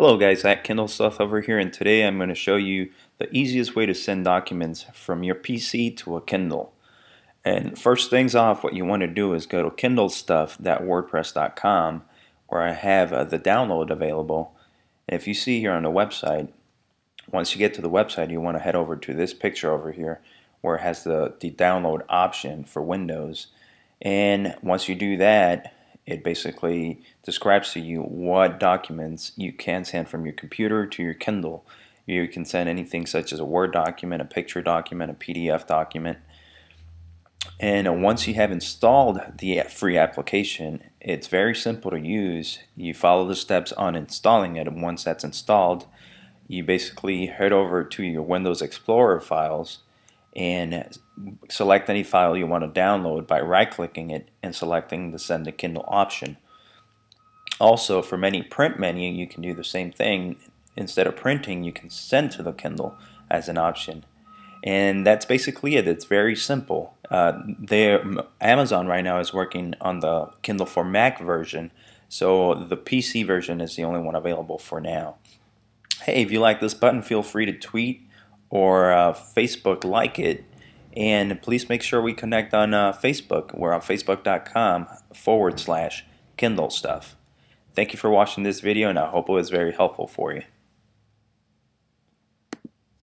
Hello guys, at Kindle Stuff over here and today I'm going to show you the easiest way to send documents from your PC to a Kindle. And first things off, what you want to do is go to kindlestuff.wordpress.com where I have uh, the download available. And if you see here on the website, once you get to the website you want to head over to this picture over here where it has the, the download option for Windows. And once you do that, it basically describes to you what documents you can send from your computer to your Kindle. You can send anything such as a Word document, a picture document, a PDF document. And once you have installed the free application, it's very simple to use. You follow the steps on installing it, and once that's installed, you basically head over to your Windows Explorer files and select any file you want to download by right-clicking it and selecting the Send to Kindle option. Also, from any print menu, you can do the same thing. Instead of printing, you can send to the Kindle as an option. And that's basically it. It's very simple. Uh, Amazon right now is working on the Kindle for Mac version, so the PC version is the only one available for now. Hey, if you like this button, feel free to tweet or uh, Facebook like it. And please make sure we connect on uh, Facebook. We're on facebook.com forward slash Kindle stuff. Thank you for watching this video and I hope it was very helpful for you.